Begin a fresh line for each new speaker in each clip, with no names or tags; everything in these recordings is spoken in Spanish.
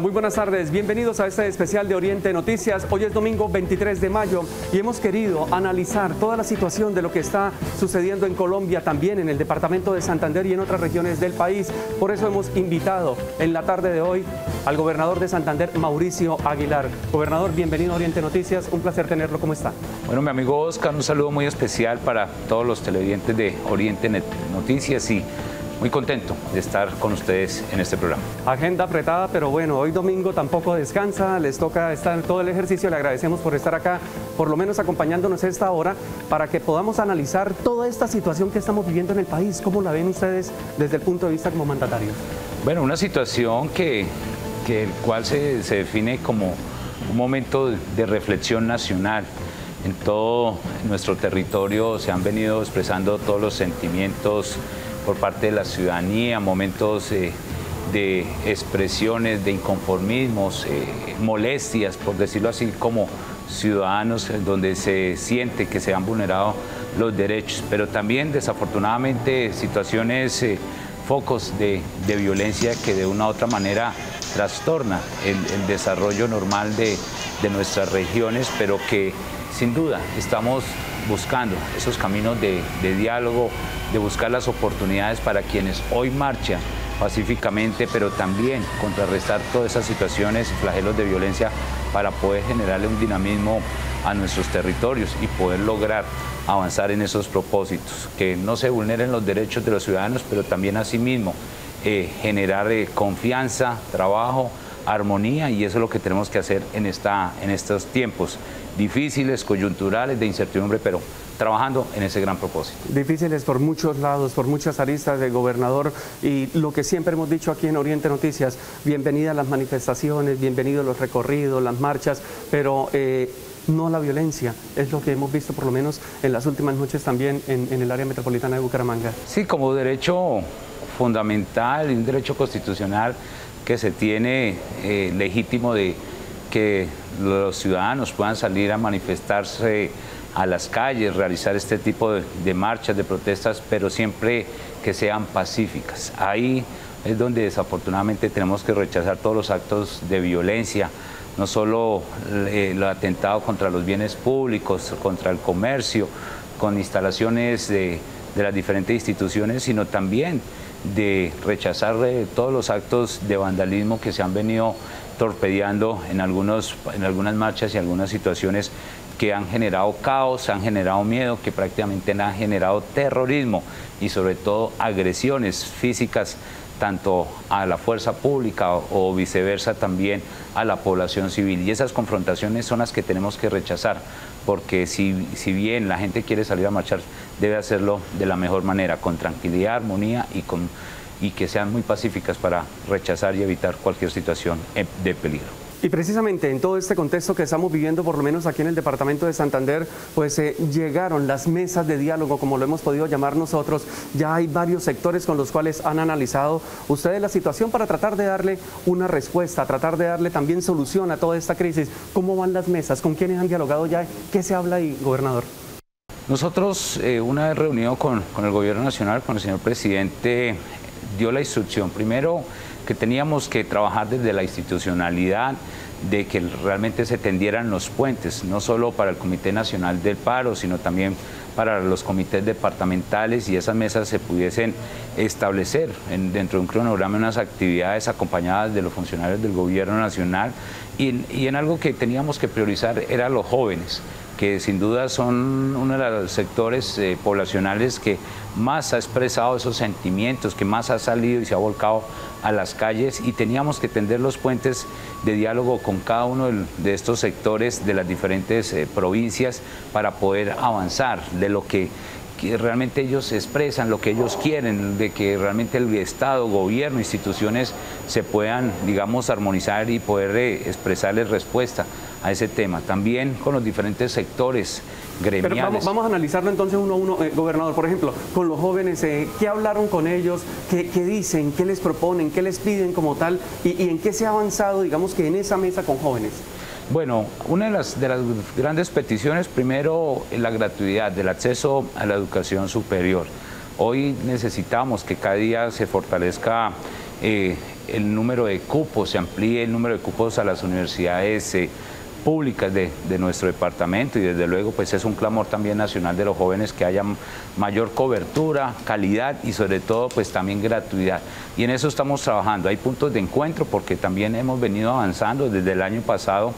Muy buenas tardes. Bienvenidos a este especial de Oriente Noticias. Hoy es domingo 23 de mayo y hemos querido analizar toda la situación de lo que está sucediendo en Colombia, también en el departamento de Santander y en otras regiones del país. Por eso hemos invitado en la tarde de hoy al gobernador de Santander, Mauricio Aguilar. Gobernador, bienvenido a Oriente Noticias. Un placer tenerlo. ¿Cómo está?
Bueno, mi amigo Oscar, un saludo muy especial para todos los televidentes de Oriente Noticias y muy contento de estar con ustedes en este programa.
Agenda apretada, pero bueno, hoy domingo tampoco descansa, les toca estar todo el ejercicio, le agradecemos por estar acá, por lo menos acompañándonos a esta hora, para que podamos analizar toda esta situación que estamos viviendo en el país. ¿Cómo la ven ustedes desde el punto de vista como mandatarios?
Bueno, una situación que, que el cual se, se define como un momento de reflexión nacional. En todo nuestro territorio se han venido expresando todos los sentimientos por parte de la ciudadanía, momentos eh, de expresiones, de inconformismos, eh, molestias, por decirlo así, como ciudadanos, donde se siente que se han vulnerado los derechos, pero también desafortunadamente situaciones, eh, focos de, violencia que de una u otra manera trastorna el, desarrollo normal de, nuestras regiones, pero que sin duda estamos buscando esos caminos de diálogo, de buscar las oportunidades para quienes hoy marchan pacíficamente, pero también contrarrestar todas esas situaciones y flagelos de violencia para poder generarle un dinamismo a nuestros territorios y poder lograr avanzar en esos propósitos, que no se vulneren los derechos de los ciudadanos, pero también asimismo eh, generar eh, confianza, trabajo, armonía y eso es lo que tenemos que hacer en, esta, en estos tiempos difíciles, coyunturales, de incertidumbre, pero trabajando en ese gran propósito.
Difíciles por muchos lados, por muchas aristas del gobernador y lo que siempre hemos dicho aquí en Oriente Noticias, bienvenidas las manifestaciones, bienvenidos los recorridos, las marchas, pero eh, no la violencia, es lo que hemos visto por lo menos en las últimas noches también en, el área metropolitana de Bucaramanga.
Sí, como derecho fundamental y un derecho constitucional que se tiene eh, legítimo de que los ciudadanos puedan salir a manifestarse a las calles, realizar este tipo de, marchas, de protestas, pero siempre que sean pacíficas. Ahí es donde desafortunadamente tenemos que rechazar todos los actos de violencia, no solo eh, el atentado contra los bienes públicos, contra el comercio, con instalaciones de, las diferentes instituciones, sino también de rechazar eh, todos los actos de vandalismo que se han venido torpedeando en, algunos, en algunas marchas y algunas situaciones que han generado caos, han generado miedo, que prácticamente han generado terrorismo y sobre todo agresiones físicas tanto a la fuerza pública o viceversa también a la población civil. Y esas confrontaciones son las que tenemos que rechazar, porque si, si bien la gente quiere salir a marchar, debe hacerlo de la mejor manera, con tranquilidad, armonía y, con, y que sean muy pacíficas para rechazar y evitar cualquier situación de peligro.
Y precisamente en todo este contexto que estamos viviendo, por lo menos aquí en el departamento de Santander, pues eh, llegaron las mesas de diálogo, como lo hemos podido llamar nosotros. Ya hay varios sectores con los cuales han analizado ustedes la situación para tratar de darle una respuesta, tratar de darle también solución a toda esta crisis. ¿Cómo van las mesas? ¿Con quiénes han dialogado ya? ¿Qué se habla ahí, gobernador?
Nosotros, eh, una vez reunido con, con el gobierno nacional, con el señor presidente, dio la instrucción primero que teníamos que trabajar desde la institucionalidad, de que realmente se tendieran los puentes, no solo para el Comité Nacional del Paro, sino también para los comités departamentales y esas mesas se pudiesen establecer dentro de un cronograma unas actividades acompañadas de los funcionarios del gobierno nacional. Y, en algo que teníamos que priorizar era los jóvenes que sin duda son uno de los sectores eh, poblacionales que más ha expresado esos sentimientos, que más ha salido y se ha volcado a las calles y teníamos que tender los puentes de diálogo con cada uno de estos sectores de las diferentes eh, provincias para poder avanzar de lo que realmente ellos expresan lo que ellos quieren, de que realmente el Estado, gobierno, instituciones se puedan, digamos, armonizar y poder eh, expresarles respuesta a ese tema. También con los diferentes sectores gremiales.
Pero vamos, a analizarlo entonces uno a uno, eh, gobernador. Por ejemplo, con los jóvenes, eh, ¿qué hablaron con ellos? ¿Qué, dicen? ¿Qué les proponen? ¿Qué les piden como tal? ¿Y, ¿Y en qué se ha avanzado, digamos, que en esa mesa con jóvenes?
Bueno, una de las, de las grandes peticiones, primero, la gratuidad del acceso a la educación superior. Hoy necesitamos que cada día se fortalezca eh, el número de cupos, se amplíe el número de cupos a las universidades eh, públicas de, nuestro departamento y desde luego pues es un clamor también nacional de los jóvenes que haya mayor cobertura, calidad y sobre todo pues también gratuidad. Y en eso estamos trabajando. Hay puntos de encuentro porque también hemos venido avanzando desde el año pasado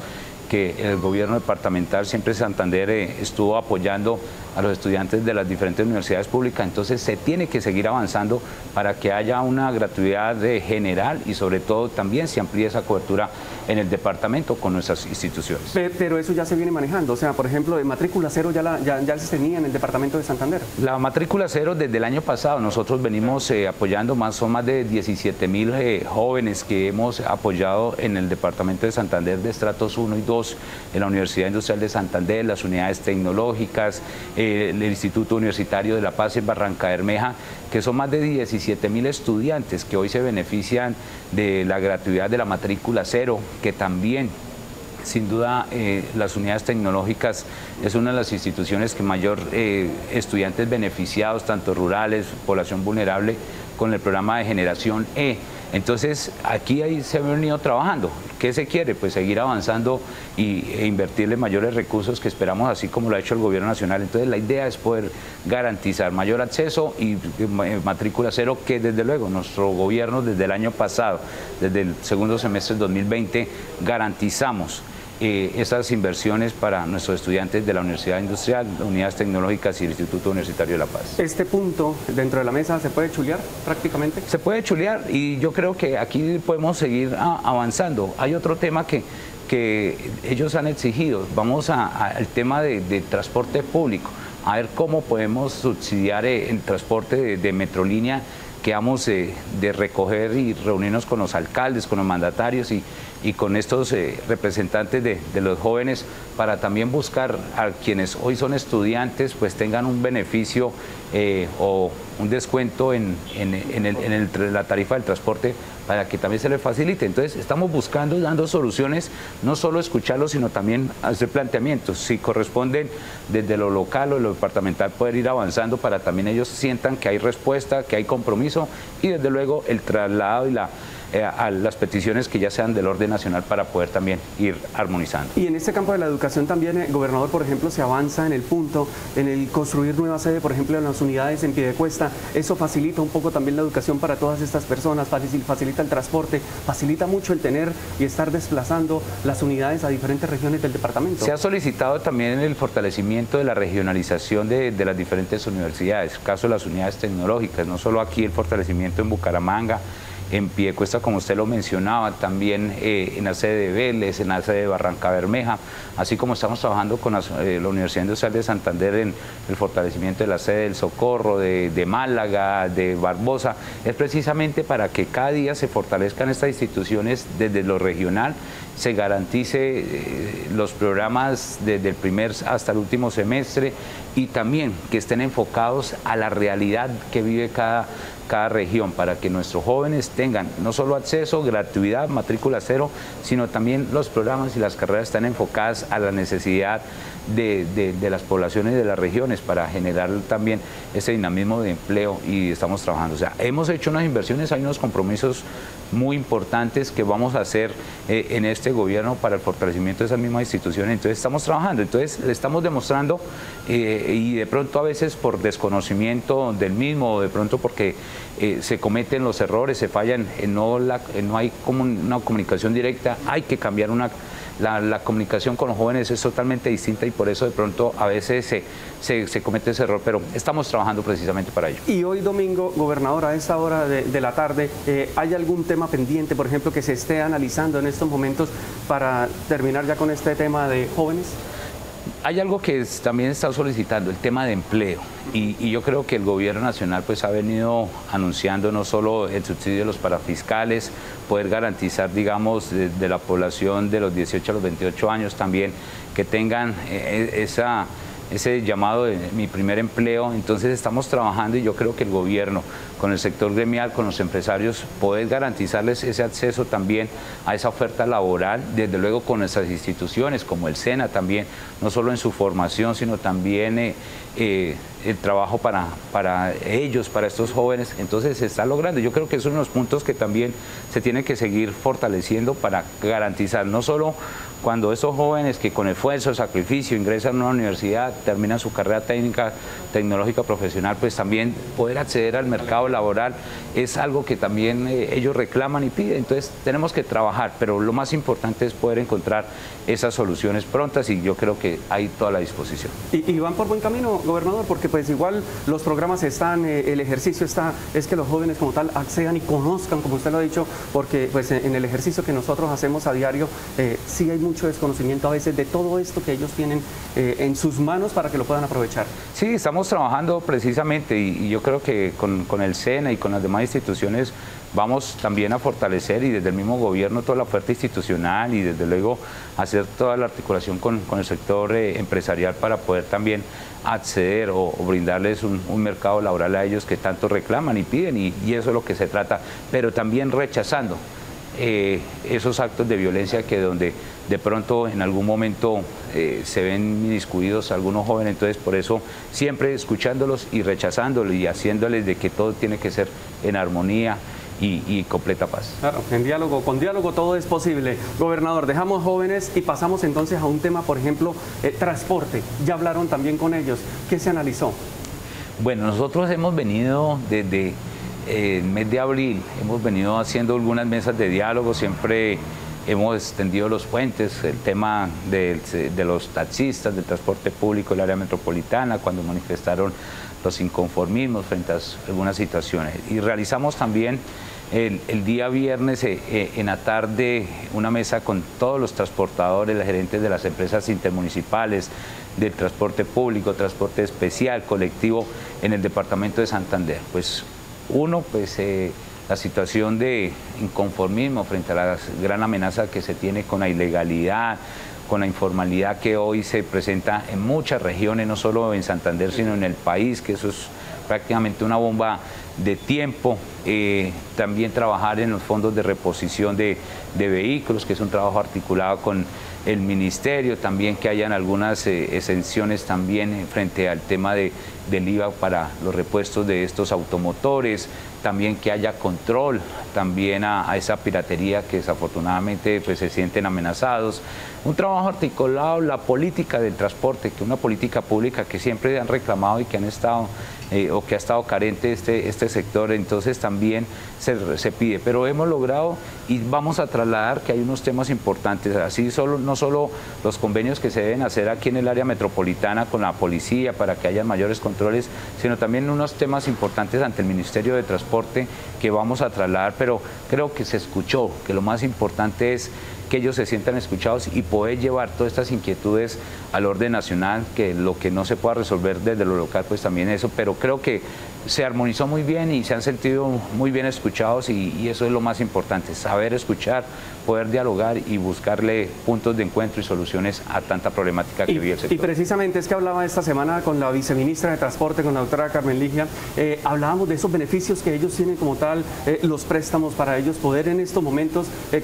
que el gobierno departamental siempre Santander eh, estuvo apoyando a los estudiantes de las diferentes universidades públicas, entonces se tiene que seguir avanzando para que haya una gratuidad general y sobre todo también se amplíe esa cobertura en el departamento con nuestras instituciones.
Pero eso ya se viene manejando, o sea, por ejemplo, de matrícula cero ya, ya, se tenía en el departamento de Santander.
La matrícula cero desde el año pasado, nosotros venimos eh, apoyando más, son más de 17 mil eh, jóvenes que hemos apoyado en el departamento de Santander de estratos 1 y 2, en la Universidad Industrial de Santander, las unidades tecnológicas, el Instituto Universitario de La Paz en Barranca Bermeja, que son más de 17 mil estudiantes que hoy se benefician de la gratuidad de la matrícula cero, que también sin duda eh, las unidades tecnológicas es una de las instituciones que mayor eh, estudiantes beneficiados, tanto rurales, población vulnerable, con el programa de generación E entonces, aquí ahí se ha venido trabajando. ¿Qué se quiere? Pues seguir avanzando y, e invertirle mayores recursos que esperamos, así como lo ha hecho el gobierno nacional. Entonces, la idea es poder garantizar mayor acceso y eh, matrícula cero, que desde luego nuestro gobierno desde el año pasado, desde el segundo semestre del 2020, garantizamos eh, esas inversiones para nuestros estudiantes de la Universidad Industrial, Unidades Tecnológicas y el Instituto Universitario de La Paz.
¿Este punto dentro de la mesa se puede chulear prácticamente?
Se puede chulear y yo creo que aquí podemos seguir avanzando. Hay otro tema que, que ellos han exigido, vamos al tema de, transporte público, a ver cómo podemos subsidiar eh, el transporte de, de Metrolínea vamos de recoger y reunirnos con los alcaldes, con los mandatarios y, y con estos eh, representantes de, los jóvenes para también buscar a quienes hoy son estudiantes pues tengan un beneficio eh, o un descuento en, la tarifa del transporte para que también se les facilite. Entonces estamos buscando, dando soluciones, no solo escucharlos, sino también hacer planteamientos. Si corresponden desde lo local o lo departamental poder ir avanzando para también ellos sientan que hay respuesta, que hay compromiso y desde luego el traslado y la a las peticiones que ya sean del orden nacional para poder también ir armonizando.
Y en este campo de la educación también, eh, gobernador, por ejemplo, se avanza en el punto, en el construir nueva sede, por ejemplo, en las unidades en pie de cuesta. Eso facilita un poco también la educación para todas estas personas, facilita el transporte, facilita mucho el tener y estar desplazando las unidades a diferentes regiones del departamento.
Se ha solicitado también el fortalecimiento de la regionalización de, de las diferentes universidades, caso de las unidades tecnológicas, no solo aquí el fortalecimiento en Bucaramanga, en pie cuesta, como usted lo mencionaba, también eh, en la sede de Vélez, en la sede de Barranca Bermeja, así como estamos trabajando con eh, la, Universidad Industrial de Santander en el fortalecimiento de la sede del Socorro, de, Málaga, de Barbosa, es precisamente para que cada día se fortalezcan estas instituciones desde lo regional, se garantice eh, los programas desde el primer hasta el último semestre y también que estén enfocados a la realidad que vive cada cada región para que nuestros jóvenes tengan no solo acceso, gratuidad, matrícula cero, sino también los programas y las carreras están enfocadas a la necesidad de, las poblaciones de las regiones para generar también ese dinamismo de empleo y estamos trabajando. O sea, hemos hecho unas inversiones, hay unos compromisos muy importantes que vamos a hacer eh, en este gobierno para el fortalecimiento de esas mismas instituciones. Entonces estamos trabajando, entonces le estamos demostrando eh, y de pronto a veces por desconocimiento del mismo de pronto porque eh, se cometen los errores, se fallan, no, la, no hay como una comunicación directa, hay que cambiar una la, comunicación con los jóvenes es totalmente distinta y por eso de pronto a veces se, se, comete ese error, pero estamos trabajando precisamente para ello.
Y hoy domingo, gobernador, a esta hora de, la tarde, eh, ¿hay algún tema pendiente, por ejemplo, que se esté analizando en estos momentos para terminar ya con este tema de jóvenes?
Hay algo que también está solicitando, el tema de empleo. Y, yo creo que el gobierno nacional pues ha venido anunciando no solo el subsidio de los parafiscales, poder garantizar, digamos, de, la población de los 18 a los 28 años también que tengan eh, esa ese llamado de mi primer empleo. Entonces estamos trabajando y yo creo que el gobierno, con el sector gremial, con los empresarios, poder garantizarles ese acceso también a esa oferta laboral, desde luego con nuestras instituciones como el SENA también, no solo en su formación, sino también eh, eh, el trabajo para, para ellos, para estos jóvenes. Entonces se está logrando. Yo creo que esos son los puntos que también se tienen que seguir fortaleciendo para garantizar no solo cuando estos jóvenes que con esfuerzo, sacrificio ingresan a una universidad, terminan su carrera técnica, tecnológica, profesional, pues también poder acceder al mercado laboral es algo que también eh, ellos reclaman y piden. Entonces tenemos que trabajar, pero lo más importante es poder encontrar esas soluciones prontas y yo creo que hay toda la disposición.
Y, van por buen camino, gobernador, porque pues igual los programas están, eh, el ejercicio está, es que los jóvenes como tal accedan y conozcan, como usted lo ha dicho, porque pues en el ejercicio que nosotros hacemos a diario, eh, sí hay mucho desconocimiento a veces de todo esto que ellos tienen en sus manos para que lo puedan aprovechar.
Sí, estamos trabajando precisamente y, yo creo que con, el SENA y con las demás instituciones vamos también a fortalecer y desde el mismo gobierno toda la oferta institucional y desde luego hacer toda la articulación con, el sector eh, empresarial para poder también acceder o, brindarles un, mercado laboral a ellos que tanto reclaman y piden y, eso es lo que se trata, pero también rechazando eh, esos actos de violencia que donde de pronto en algún momento eh, se ven discutidos algunos jóvenes, entonces por eso siempre escuchándolos y rechazándolos y haciéndoles de que todo tiene que ser en armonía, y, completa paz.
Claro, en diálogo, con diálogo todo es posible. Gobernador, dejamos jóvenes y pasamos entonces a un tema, por ejemplo, eh, transporte. Ya hablaron también con ellos. ¿Qué se analizó?
Bueno, nosotros hemos venido desde eh, el mes de abril, hemos venido haciendo algunas mesas de diálogo, siempre hemos extendido los puentes, el tema de, los taxistas, del transporte público del área metropolitana, cuando manifestaron los inconformismos frente a algunas situaciones. Y realizamos también el, día viernes eh, eh, en la tarde una mesa con todos los transportadores, los gerentes de las empresas intermunicipales, del transporte público, transporte especial, colectivo en el departamento de Santander. Pues uno, pues eh, la situación de inconformismo frente a la gran amenaza que se tiene con la ilegalidad, con la informalidad que hoy se presenta en muchas regiones, no solo en Santander, sino en el país, que eso es prácticamente una bomba de tiempo. Eh, también trabajar en los fondos de reposición de, vehículos, que es un trabajo articulado con el ministerio, también que hayan algunas eh, exenciones también frente al tema de, del IVA para los repuestos de estos automotores, también que haya control también a, esa piratería que desafortunadamente pues, se sienten amenazados. Un trabajo articulado, la política del transporte, que una política pública que siempre han reclamado y que han estado eh, o que ha estado carente este, este sector, entonces también se, se, pide. Pero hemos logrado y vamos a trasladar que hay unos temas importantes, así solo, no solo los convenios que se deben hacer aquí en el área metropolitana con la policía para que haya mayores controles, sino también unos temas importantes ante el Ministerio de Transporte que vamos a trasladar, pero creo que se escuchó, que lo más importante es que ellos se sientan escuchados y poder llevar todas estas inquietudes al orden nacional, que lo que no se pueda resolver desde lo local, pues también eso, pero creo que se armonizó muy bien y se han sentido muy bien escuchados y, eso es lo más importante, saber escuchar, poder dialogar y buscarle puntos de encuentro y soluciones a tanta problemática que vive el sector.
Y precisamente es que hablaba esta semana con la viceministra de Transporte, con la doctora Carmen Ligia, eh, hablábamos de esos beneficios que ellos tienen como tal, eh, los préstamos para ellos poder en estos momentos, eh,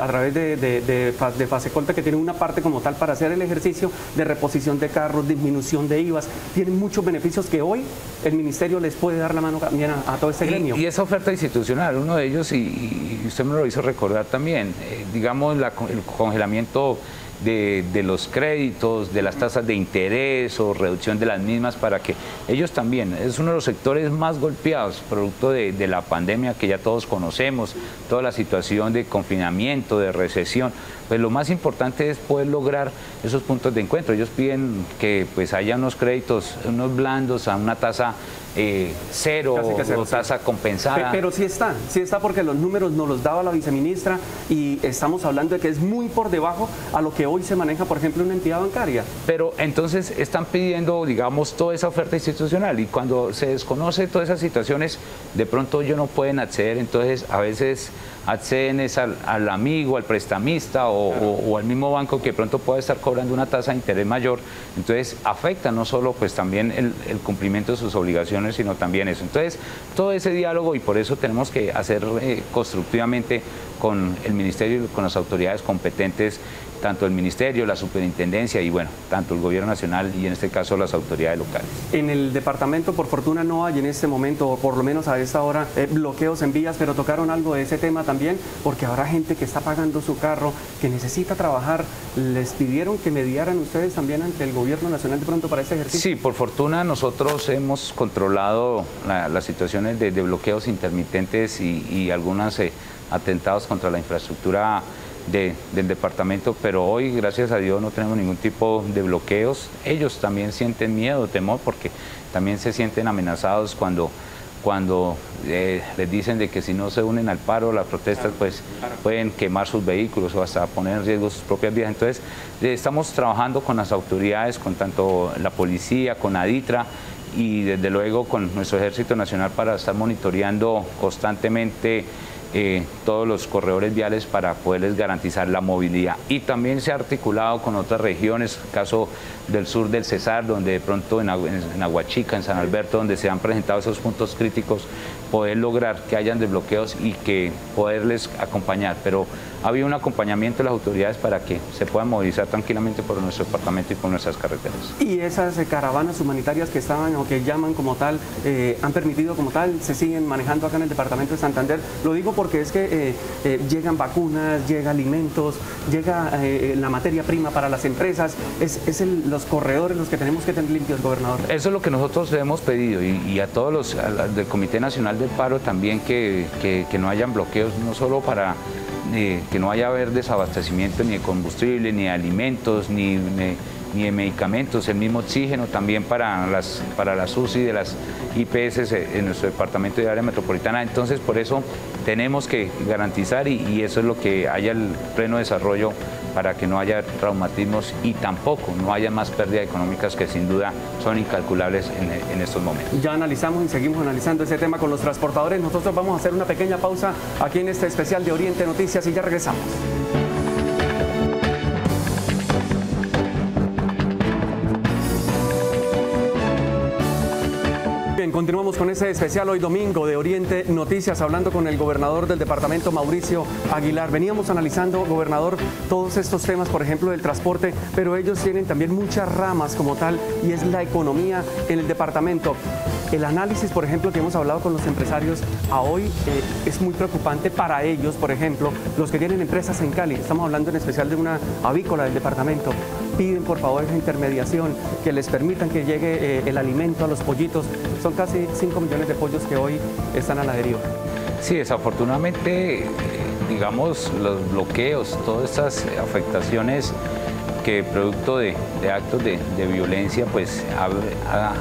a través de, de, de, de Fasecolta, que tienen una parte como tal para hacer el ejercicio de reposición de carros, disminución de IVAs, tienen muchos beneficios que hoy el ministerio les puede dar la mano también a, todo este gremio.
Y, esa oferta institucional, uno de ellos, y, usted me lo hizo recordar también, eh, digamos, el congelamiento de, los créditos, de las tasas de interés o reducción de las mismas para que ellos también, es uno de los sectores más golpeados, producto de, de la pandemia que ya todos conocemos, toda la situación de confinamiento, de recesión, pues lo más importante es poder lograr esos puntos de encuentro. Ellos piden que pues haya unos créditos, unos blandos a una tasa eh, cero o tasa compensada.
Pero sí está, sí está porque los números nos los daba la viceministra y estamos hablando de que es muy por debajo a lo que hoy se maneja, por ejemplo, una entidad bancaria.
Pero entonces están pidiendo, digamos, toda esa oferta institucional y cuando se desconoce todas esas situaciones, de pronto ellos no pueden acceder, entonces a veces acceden es al, amigo, al prestamista o, al mismo banco que pronto puede estar cobrando una tasa de interés mayor. Entonces afecta no solo pues también el, cumplimiento de sus obligaciones, sino también eso. Entonces todo ese diálogo y por eso tenemos que hacer eh, constructivamente con el Ministerio y con las autoridades competentes tanto el Ministerio, la Superintendencia y bueno, tanto el Gobierno Nacional y en este caso las autoridades locales.
En el departamento, por fortuna, no hay en este momento, o por lo menos a esta hora, eh, bloqueos en vías, pero tocaron algo de ese tema también, porque habrá gente que está pagando su carro, que necesita trabajar. ¿Les pidieron que mediaran ustedes también ante el Gobierno Nacional de pronto para ese ejercicio?
Sí, por fortuna nosotros hemos controlado las situaciones de, bloqueos intermitentes y, y algunos eh, atentados contra la infraestructura del departamento, pero hoy, gracias a Dios, no tenemos ningún tipo de bloqueos. Ellos también sienten miedo, temor, porque también se sienten amenazados cuando, cuando eh, les dicen de que si no se unen al paro, las protestas, pues pueden quemar sus vehículos o hasta poner en riesgo sus propias vidas. Entonces, eh, estamos trabajando con las autoridades, con tanto la policía, con ADITRA, y desde luego con nuestro Ejército Nacional para estar monitoreando constantemente eh, todos los corredores viales para poderles garantizar la movilidad. Y también se ha articulado con otras regiones, caso del sur del Cesar, donde de pronto en, en Aguachica, en San Alberto, donde se han presentado esos puntos críticos, poder lograr que hayan desbloqueos y que poderles acompañar. Pero había un acompañamiento de las autoridades para que se puedan movilizar tranquilamente por nuestro departamento y por nuestras carreteras.
¿Y esas eh, caravanas humanitarias que estaban o que llaman como tal, eh, han permitido como tal, se siguen manejando acá en el departamento de Santander? Lo digo porque es que eh, llegan vacunas, llega alimentos, llega la materia prima para las empresas, es, los corredores los que tenemos que tener limpios, gobernador.
Eso es lo que nosotros hemos pedido y, a todos los del Comité Nacional del Paro también que, que no hayan bloqueos, no solo para que no vaya a haber desabastecimiento ni de combustible, ni de alimentos, ni, ni, de medicamentos, el mismo oxígeno también para las, para las UCI de las IPS en nuestro departamento de área metropolitana. Entonces, por eso tenemos que garantizar y, y eso es lo que haya el pleno desarrollo para que no haya traumatismos y tampoco no haya más pérdidas económicas que sin duda son incalculables en, estos momentos.
Ya analizamos y seguimos analizando ese tema con los transportadores. Nosotros vamos a hacer una pequeña pausa aquí en este especial de Oriente Noticias y ya regresamos. Continuamos con ese especial hoy domingo de Oriente Noticias, hablando con el gobernador del departamento, Mauricio Aguilar. Veníamos analizando, gobernador, todos estos temas, por ejemplo, del transporte, pero ellos tienen también muchas ramas como tal y es la economía en el departamento. El análisis, por ejemplo, que hemos hablado con los empresarios a hoy eh, es muy preocupante para ellos, por ejemplo, los que tienen empresas en Cali. Estamos hablando en especial de una avícola del departamento piden por favor esa intermediación, que les permitan que llegue eh, el alimento a los pollitos. Son casi 5 millones de pollos que hoy están a la deriva.
Sí, desafortunadamente, eh, digamos, los bloqueos, todas estas afectaciones que producto de, actos de, violencia, pues ha,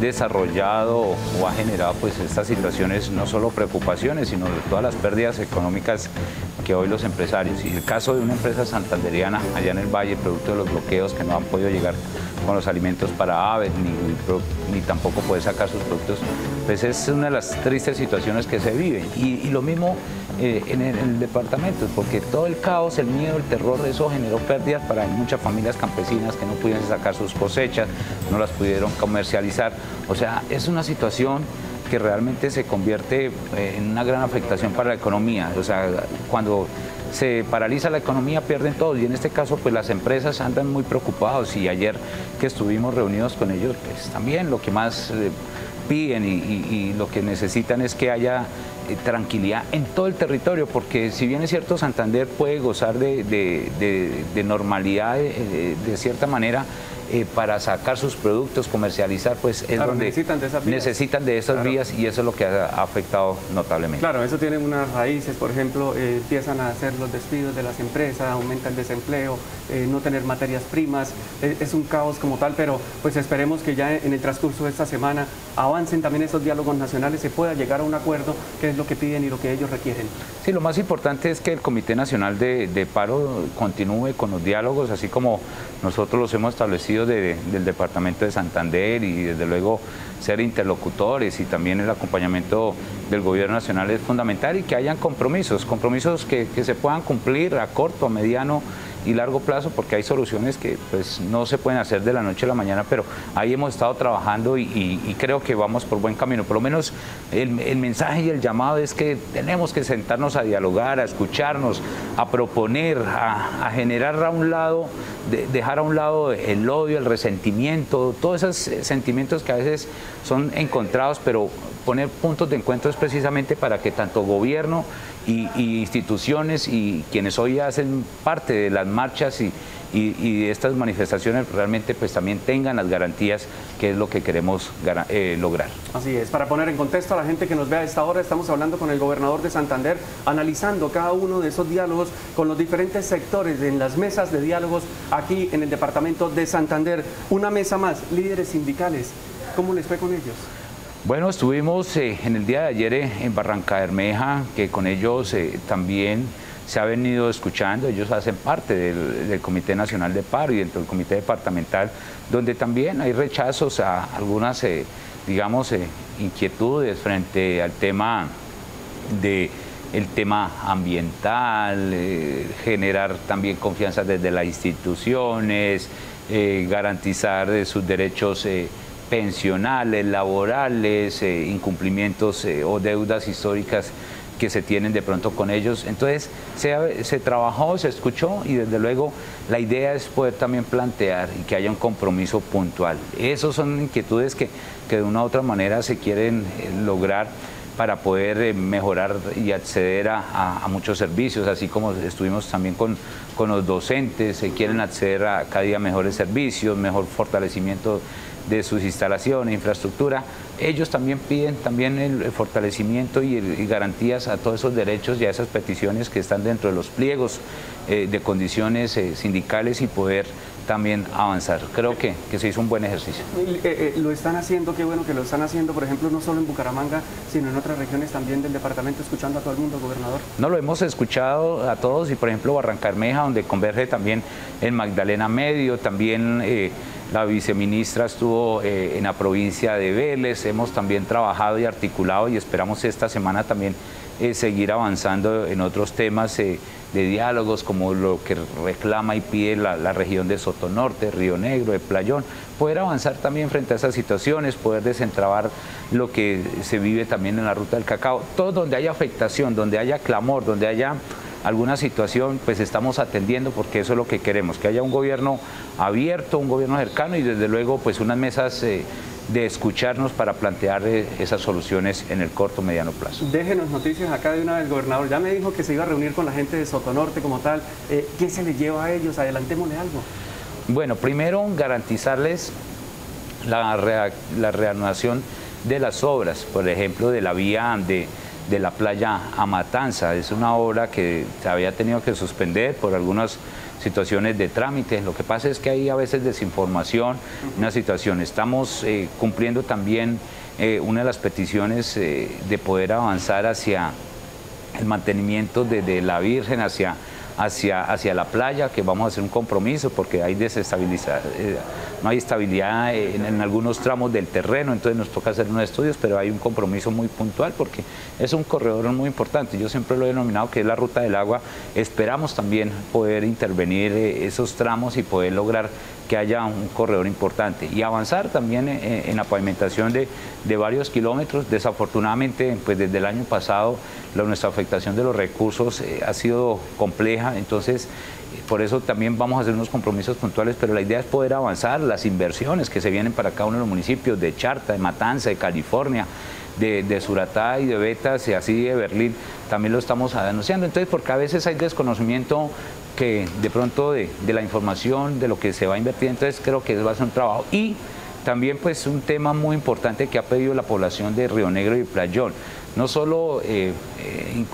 desarrollado o ha generado pues estas situaciones no solo preocupaciones, sino todas las pérdidas económicas que hoy los empresarios, y el caso de una empresa santanderiana allá en el Valle, producto de los bloqueos que no han podido llegar con los alimentos para aves, ni, ni tampoco poder sacar sus productos, pues es una de las tristes situaciones que se viven. Y, lo mismo eh, en, el, departamento, porque todo el caos, el miedo, el terror, eso generó pérdidas para muchas familias campesinas que no pudieron sacar sus cosechas, no las pudieron comercializar. O sea, es una situación que realmente se convierte eh, en una gran afectación para la economía. O sea, cuando se paraliza la economía pierden todo y en este caso pues las empresas andan muy preocupados y ayer que estuvimos reunidos con ellos pues también lo que más eh, piden y, lo que necesitan es que haya tranquilidad en todo el territorio, porque si bien es cierto Santander puede gozar de, normalidad de, cierta manera, eh, para sacar sus productos, comercializar, pues es donde necesitan de esas vías, necesitan de esas vías y eso es lo que ha afectado notablemente.
Claro, eso tiene unas raíces, por ejemplo, eh, empiezan a hacer los despidos de las empresas, aumenta el desempleo, eh, no tener materias primas, es un caos como tal, pero pues esperemos que ya en el transcurso de esta semana avancen también esos diálogos nacionales, se pueda llegar a un acuerdo, que es lo que piden y lo que ellos requieren.
Sí, lo más importante es que el Comité Nacional de, de Paro continúe con los diálogos, así como nosotros los hemos establecido del Departamento de Santander y desde luego ser interlocutores y también el acompañamiento del gobierno nacional es fundamental y que hayan compromisos, compromisos que, que se puedan cumplir a corto, a mediano y largo plazo, porque hay soluciones que pues, no se pueden hacer de la noche a la mañana, pero ahí hemos estado trabajando y, creo que vamos por buen camino. Por lo menos el, mensaje y el llamado es que tenemos que sentarnos a dialogar, a escucharnos, a proponer, a, generar a un lado, dejar a un lado el odio, el resentimiento, todos esos sentimientos que a veces son encontrados, pero poner puntos de encuentro es precisamente para que tanto gobierno y, instituciones y quienes hoy hacen parte de las marchas y, de estas manifestaciones realmente pues también tengan las garantías que es lo que queremos eh, lograr.
Así es, para poner en contexto a la gente que nos ve a esta hora, estamos hablando con el gobernador de Santander, analizando cada uno de esos diálogos con los diferentes sectores en las mesas de diálogos aquí en el departamento de Santander. Una mesa más, líderes sindicales, ¿cómo les fue con ellos?
Bueno, estuvimos eh, en el día de ayer eh, en Barranca Bermeja, que con ellos eh, también se ha venido escuchando, ellos hacen parte del, Comité Nacional de Paro y dentro del Comité Departamental, donde también hay rechazos a algunas, digamos, inquietudes frente al tema de el tema ambiental, generar también confianza desde las instituciones, garantizar sus derechos pensionales, laborales, eh, incumplimientos eh, o deudas históricas que se tienen de pronto con ellos. Entonces se, trabajó, se escuchó y desde luego la idea es poder también plantear y que haya un compromiso puntual. Esas son inquietudes que, de una u otra manera se quieren eh, lograr para poder mejorar y acceder a, muchos servicios, así como estuvimos también con, con los docentes, se quieren acceder a cada día mejores servicios, mejor fortalecimiento de sus instalaciones, infraestructura, ellos también piden también el fortalecimiento y, garantías a todos esos derechos y a esas peticiones que están dentro de los pliegos eh, de condiciones eh, sindicales y poder también avanzar. Creo que, que se hizo un buen ejercicio.
Eh, lo están haciendo, qué bueno que lo están haciendo, por ejemplo, no solo en Bucaramanga, sino en otras regiones también del departamento, escuchando a todo el mundo, gobernador.
No, lo hemos escuchado a todos y, por ejemplo, Barrancarmeja, donde converge también en Magdalena Medio, también la viceministra estuvo eh, en la provincia de Vélez, hemos también trabajado y articulado y esperamos esta semana también eh, seguir avanzando en otros temas eh, de diálogos como lo que reclama y pide la, región de Sotonorte, Río Negro, de Playón, poder avanzar también frente a esas situaciones, poder desentrabar lo que se vive también en la ruta del cacao, todo donde haya afectación, donde haya clamor, donde haya alguna situación, pues estamos atendiendo porque eso es lo que queremos, que haya un gobierno abierto, un gobierno cercano y desde luego pues unas mesas eh, de escucharnos para plantear eh, esas soluciones en el corto mediano plazo.
Déjenos noticias acá de una vez, gobernador. Ya me dijo que se iba a reunir con la gente de Sotonorte como tal. Eh, ¿Qué se les lleva a ellos? Adelantémosle algo.
Bueno, primero garantizarles la, la reanudación de las obras, por ejemplo, de la vía de de la playa a Matanza. Es una obra que se había tenido que suspender por algunas situaciones de trámite. Lo que pasa es que hay a veces desinformación, una situación. Estamos eh, cumpliendo también eh, una de las peticiones eh, de poder avanzar hacia el mantenimiento de, la Virgen, hacia hacia, hacia la playa, que vamos a hacer un compromiso porque hay desestabilizar, no hay estabilidad en, algunos tramos del terreno, entonces nos toca hacer unos estudios, pero hay un compromiso muy puntual porque es un corredor muy importante. Yo siempre lo he denominado que es la ruta del agua. Esperamos también poder intervenir eh, esos tramos y poder lograr que haya un corredor importante y avanzar también en, la pavimentación de, de, varios kilómetros. Desafortunadamente, pues desde el año pasado la, nuestra afectación de los recursos eh, ha sido compleja, entonces por eso también vamos a hacer unos compromisos puntuales, pero la idea es poder avanzar las inversiones que se vienen para cada uno de los municipios de Charta, de Matanza, de California, de, de, Suratá y de Betas y así de Berlín, también lo estamos anunciando. Entonces, porque a veces hay desconocimiento que de pronto de, la información, de lo que se va a invertir, entonces creo que va a ser un trabajo. Y también pues un tema muy importante que ha pedido la población de Río Negro y Playón no solo eh, eh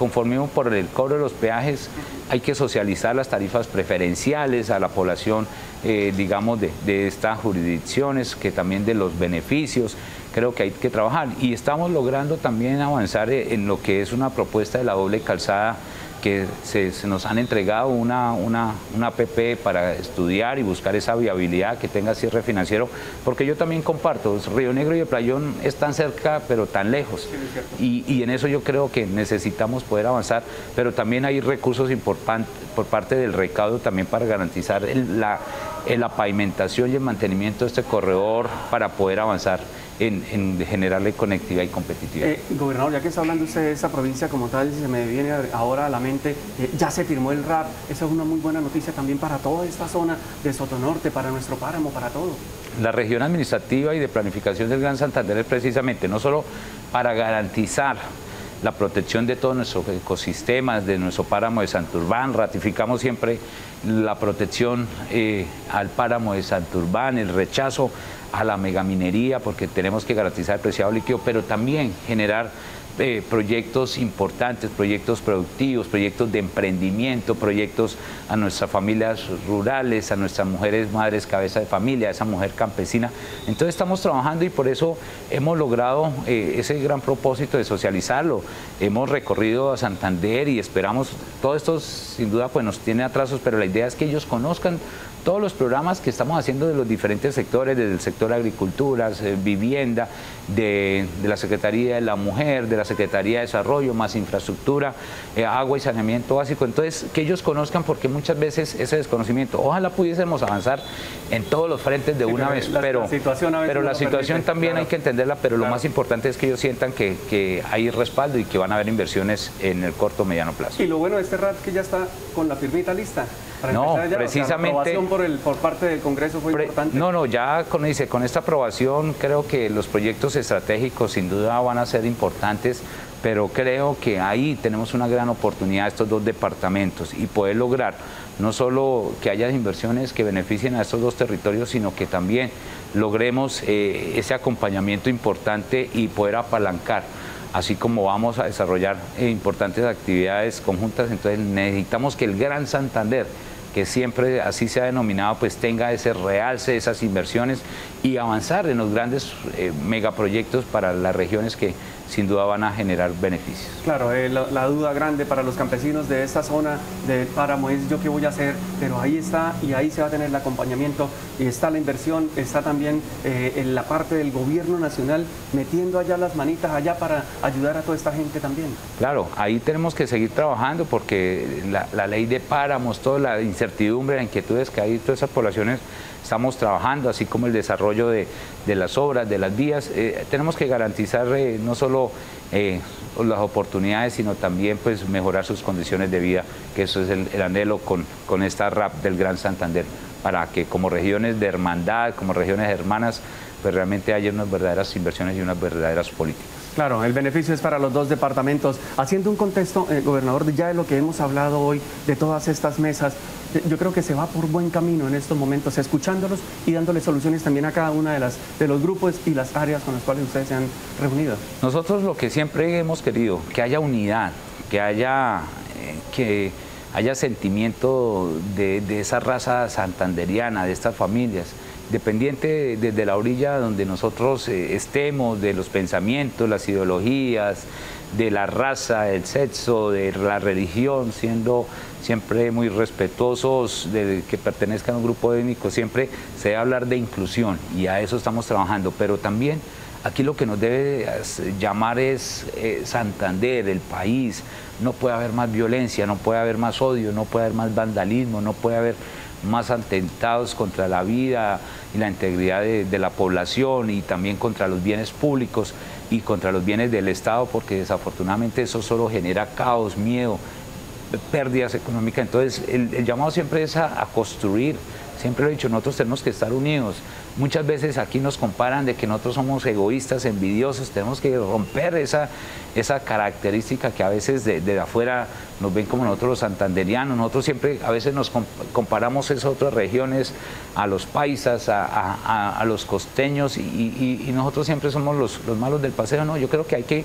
por el cobro de los peajes, hay que socializar las tarifas preferenciales a la población, eh, digamos, de, estas jurisdicciones, que también de los beneficios, creo que hay que trabajar. Y estamos logrando también avanzar en lo que es una propuesta de la doble calzada que se, nos han entregado una, una, una APP para estudiar y buscar esa viabilidad que tenga cierre financiero, porque yo también comparto, Río Negro y el Playón están cerca pero tan lejos. Y, y, en eso yo creo que necesitamos poder avanzar, pero también hay recursos importantes por parte del recaudo también para garantizar la, la pavimentación y el mantenimiento de este corredor para poder avanzar en, generarle conectividad y competitividad.
Eh, gobernador, ya que está hablando usted de esa provincia como tal, se me viene ahora a la mente, eh, ya se firmó el RAP, esa es una muy buena noticia también para toda esta zona de Sotonorte, para nuestro páramo, para todo.
La región administrativa y de planificación del Gran Santander es precisamente no solo para garantizar la protección de todos nuestros ecosistemas, de nuestro páramo de Santurbán. Ratificamos siempre la protección eh, al páramo de Santurbán, el rechazo a la megaminería, porque tenemos que garantizar el preciado líquido, pero también generar eh, proyectos importantes, proyectos productivos, proyectos de emprendimiento, proyectos a nuestras familias rurales, a nuestras mujeres madres cabeza de familia, a esa mujer campesina. Entonces estamos trabajando y por eso hemos logrado eh, ese gran propósito de socializarlo. Hemos recorrido a Santander y esperamos, todo esto sin duda pues nos tiene atrasos, pero la idea es que ellos conozcan todos los programas que estamos haciendo de los diferentes sectores, desde el sector agricultura, eh, vivienda, de, la Secretaría de la Mujer, de la Secretaría de Desarrollo, más infraestructura, eh, agua y saneamiento básico. Entonces, que ellos conozcan porque muchas veces ese desconocimiento, ojalá pudiésemos avanzar en todos los frentes de una vez, pero la situación, pero la situación también hay que entenderla, pero lo más importante es que ellos sientan que, que, hay respaldo y que van a haber inversiones en el corto o mediano plazo.
Y lo bueno de este RAT que ya está con la firmita lista
no, precisamente.
La aprobación por, el, por parte del Congreso fue importante.
No, no, ya con, dice, con esta aprobación creo que los proyectos estratégicos sin duda van a ser importantes, pero creo que ahí tenemos una gran oportunidad estos dos departamentos y poder lograr no solo que haya inversiones que beneficien a estos dos territorios, sino que también logremos eh, ese acompañamiento importante y poder apalancar así como vamos a desarrollar eh, importantes actividades conjuntas, entonces necesitamos que el Gran Santander que siempre así se ha denominado, pues tenga ese realce, esas inversiones y avanzar en los grandes eh, megaproyectos para las regiones que sin duda van a generar beneficios.
Claro, eh, la, duda grande para los campesinos de esta zona de páramo es yo qué voy a hacer, pero ahí está y ahí se va a tener el acompañamiento y está la inversión, está también eh, en la parte del gobierno nacional metiendo allá las manitas allá para ayudar a toda esta gente también.
Claro, ahí tenemos que seguir trabajando porque la, ley de páramos, toda la incertidumbre, la inquietudes que hay todas esas poblaciones estamos trabajando, así como el desarrollo de, las obras, de las vías. Eh, tenemos que garantizar eh, no solo eh, las oportunidades, sino también pues, mejorar sus condiciones de vida, que eso es el, anhelo con, con esta RAP del Gran Santander, para que como regiones de hermandad, como regiones hermanas, pues realmente haya unas verdaderas inversiones y unas verdaderas políticas.
Claro, el beneficio es para los dos departamentos. Haciendo un contexto, eh, gobernador, ya de lo que hemos hablado hoy, de todas estas mesas, eh, yo creo que se va por buen camino en estos momentos, escuchándolos y dándoles soluciones también a cada una de, las, de los grupos y las áreas con las cuales ustedes se han reunido.
Nosotros lo que siempre hemos querido, que haya unidad, que haya, eh, que haya sentimiento de, de esa raza santanderiana, de estas familias dependiente desde la orilla donde nosotros eh, estemos, de los pensamientos, las ideologías, de la raza, el sexo, de la religión, siendo siempre muy respetuosos de que pertenezcan a un grupo étnico, siempre se debe hablar de inclusión y a eso estamos trabajando, pero también aquí lo que nos debe llamar es eh, Santander, el país, no puede haber más violencia, no puede haber más odio, no puede haber más vandalismo, no puede haber más atentados contra la vida y la integridad de, la población y también contra los bienes públicos y contra los bienes del Estado, porque desafortunadamente eso solo genera caos, miedo, pérdidas económicas. Entonces, el, llamado siempre es a construir Siempre lo he dicho, nosotros tenemos que estar unidos. Muchas veces aquí nos comparan de que nosotros somos egoístas, envidiosos, tenemos que romper esa, esa característica que a veces de, afuera nos ven como nosotros los santanderianos. Nosotros siempre a veces nos comparamos esas otras regiones, a los paisas, a, los costeños y, nosotros siempre somos los, los malos del paseo. No, yo creo que hay que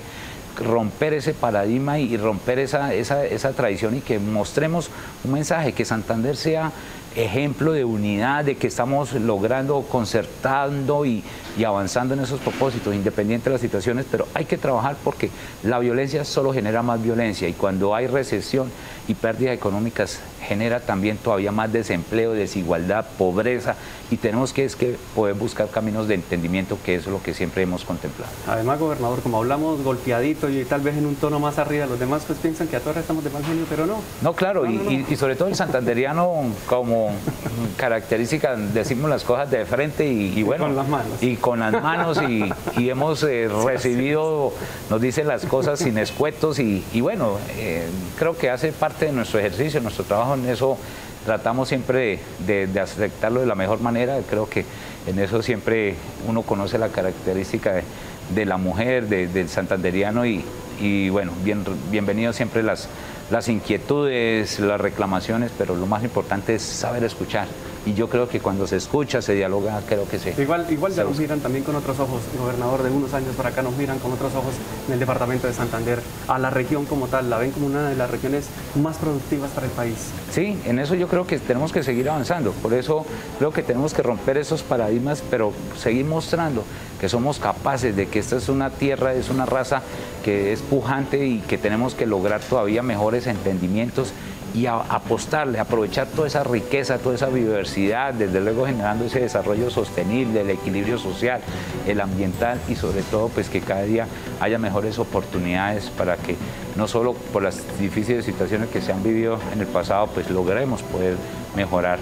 romper ese paradigma y romper esa, esa, esa, tradición y que mostremos un mensaje, que Santander sea ejemplo de unidad, de que estamos logrando, concertando y, y avanzando en esos propósitos, independiente de las situaciones, pero hay que trabajar porque la violencia solo genera más violencia y cuando hay recesión y pérdidas económicas genera también todavía más desempleo, desigualdad, pobreza y tenemos que, es que poder buscar caminos de entendimiento, que eso es lo que siempre hemos contemplado.
Además, gobernador, como hablamos golpeadito y tal vez en un tono más arriba, los demás pues piensan que a todos estamos de mal genio, pero no.
No, claro, y, y, sobre todo el santanderiano como característica decimos las cosas de frente y, bueno.
con las manos.
Y con las manos y, hemos eh, recibido, nos dicen las cosas sin escuetos y, bueno, eh, creo que hace parte de nuestro ejercicio, nuestro trabajo. En eso tratamos siempre de, aceptarlo de la mejor manera, creo que en eso siempre uno conoce la característica de, la mujer, del santanderiano y, y bueno, bien, bienvenido siempre las, las inquietudes, las reclamaciones, pero lo más importante es saber escuchar y yo creo que cuando se escucha, se dialoga, creo que sí.
Igual, igual ya nos miran también con otros ojos, gobernador, de unos años para acá nos miran con otros ojos en el departamento de Santander, a la región como tal, la ven como una de las regiones más productivas para el país.
Sí, en eso yo creo que tenemos que seguir avanzando, por eso creo que tenemos que romper esos paradigmas, pero seguir mostrando que somos capaces de que esta es una tierra, es una raza que es pujante y que tenemos que lograr todavía mejores entendimientos y a, apostarle, aprovechar toda esa riqueza, toda esa biodiversidad, desde luego generando ese desarrollo sostenible, el equilibrio social, el ambiental y sobre todo pues que cada día haya mejores oportunidades para que no solo por las difíciles situaciones que se han vivido en el pasado pues logremos poder mejorar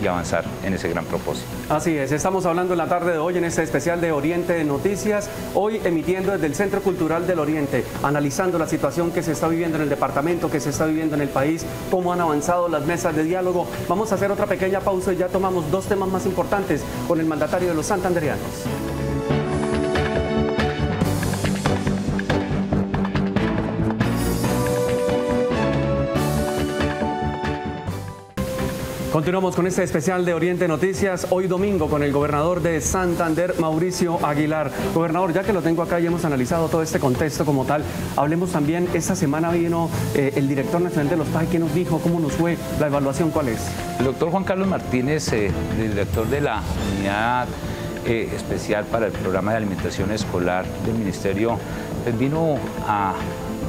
y avanzar en ese gran propósito.
Así es, estamos hablando en la tarde de hoy en este especial de Oriente de Noticias, hoy emitiendo desde el Centro Cultural del Oriente, analizando la situación que se está viviendo en el departamento, que se está viviendo en el país, cómo han avanzado las mesas de diálogo. Vamos a hacer otra pequeña pausa y ya tomamos dos temas más importantes con el mandatario de los santanderianos. Continuamos con este especial de Oriente Noticias, hoy domingo con el gobernador de Santander, Mauricio Aguilar. Gobernador, ya que lo tengo acá y hemos analizado todo este contexto como tal, hablemos también, esta semana vino eh, el director nacional de los PAE, ¿qué nos dijo? ¿Cómo nos fue? ¿La evaluación cuál es?
El doctor Juan Carlos Martínez, eh, director de la unidad eh, especial para el programa de alimentación escolar del ministerio, pues vino a,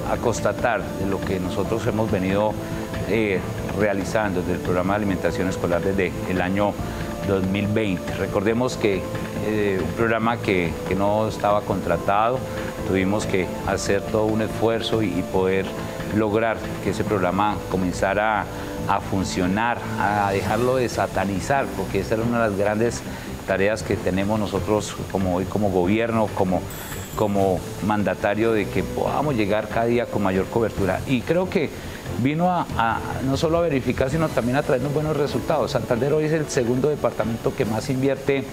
a constatar de lo que nosotros hemos venido realizando desde el programa de alimentación escolar desde el año 2020. Recordemos que eh, un programa que, no estaba contratado, tuvimos que hacer todo un esfuerzo y, poder lograr que ese programa comenzara a, funcionar, a dejarlo de satanizar, porque esa era una de las grandes tareas que tenemos nosotros como hoy como gobierno, como, como mandatario de que podamos llegar cada día con mayor cobertura. Y creo que vino a, no solo a verificar, sino también a traernos buenos resultados. Santander hoy es el segundo departamento que más invierte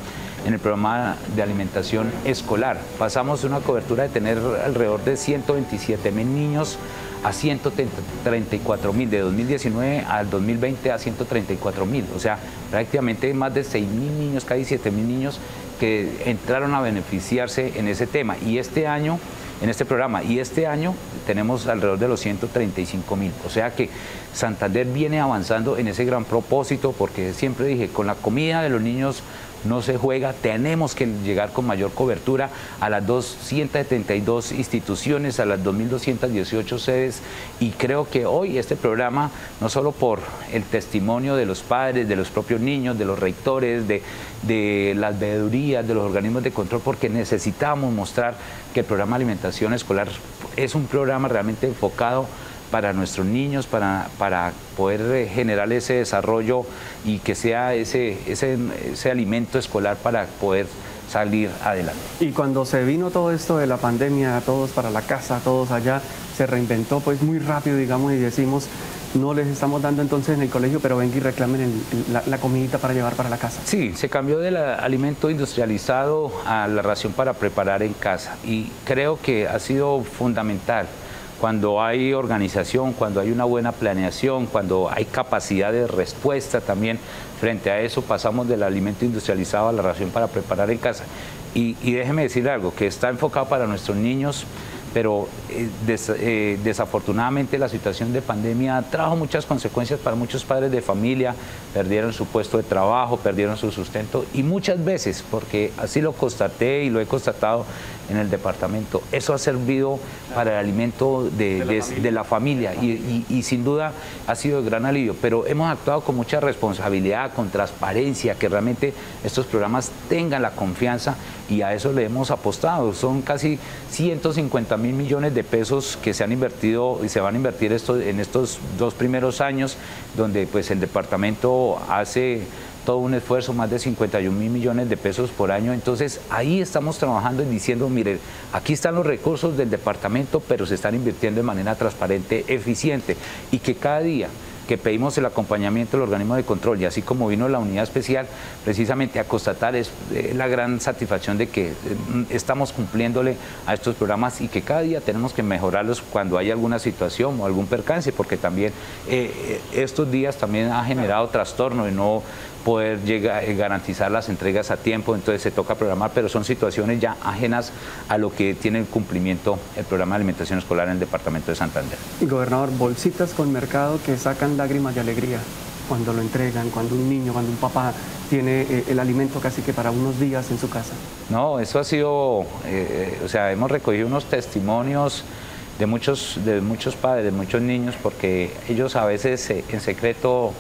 en el programa de alimentación escolar. Pasamos una cobertura de tener alrededor de 127 mil niños a 134 mil, de 2019 al 2020 a 134 mil, o sea, prácticamente más de 6 mil niños, casi 7 mil niños que entraron a beneficiarse en ese tema. Y este año en este programa y este año tenemos alrededor de los 135 mil. O sea que Santander viene avanzando en ese gran propósito porque siempre dije, con la comida de los niños no se juega, tenemos que llegar con mayor cobertura a las 272 instituciones, a las 2.218 sedes. Y creo que hoy este programa, no solo por el testimonio de los padres, de los propios niños, de los rectores, de, de las veedurías, de los organismos de control, porque necesitamos mostrar que el programa de alimentación escolar es un programa realmente enfocado para nuestros niños, para, para poder eh, generar ese desarrollo y que sea ese, ese, ese alimento escolar para poder salir adelante.
Y cuando se vino todo esto de la pandemia, todos para la casa, todos allá, se reinventó pues muy rápido, digamos, y decimos, no les estamos dando entonces en el colegio, pero ven y reclamen la, la, comidita para llevar para la casa.
Sí, se cambió del alimento industrializado a la ración para preparar en casa y creo que ha sido fundamental cuando hay organización, cuando hay una buena planeación, cuando hay capacidad de respuesta también frente a eso, pasamos del alimento industrializado a la ración para preparar en casa. Y, déjeme decir algo, que está enfocado para nuestros niños, pero eh, eh, desafortunadamente la situación de pandemia trajo muchas consecuencias para muchos padres de familia, perdieron su puesto de trabajo, perdieron su sustento y muchas veces, porque así lo constaté y lo he constatado en el departamento, eso ha servido para el alimento de, la familia, y, sin duda ha sido de gran alivio, pero hemos actuado con mucha responsabilidad, con transparencia, que realmente estos programas tengan la confianza y a eso le hemos apostado. Son casi 150 mil millones de pesos que se han invertido y se van a invertir esto, en estos dos primeros años, donde pues el departamento hace todo un esfuerzo, más de 51 mil millones de pesos por año. Entonces ahí estamos trabajando y diciendo, mire, aquí están los recursos del departamento, pero se están invirtiendo de manera transparente, eficiente y que cada día que pedimos el acompañamiento del organismo de control y así como vino la unidad especial precisamente a constatar es eh, la gran satisfacción de que mm, estamos cumpliéndole a estos programas y que cada día tenemos que mejorarlos cuando hay alguna situación o algún percance porque también eh, eh, estos días también ha generado trastorno y no poder llegar, eh, garantizar las entregas a tiempo, entonces se toca programar, pero son situaciones ya ajenas a lo que tiene el cumplimiento el programa de alimentación escolar en el departamento de Santander.
Gobernador, bolsitas con mercado que sacan lágrimas de alegría cuando lo entregan, cuando un niño, cuando un papá tiene eh, el alimento casi que para unos días en su casa.
No, eso ha sido, eh, o sea, hemos recogido unos testimonios de muchos, de muchos padres, de muchos niños, porque ellos a veces en secreto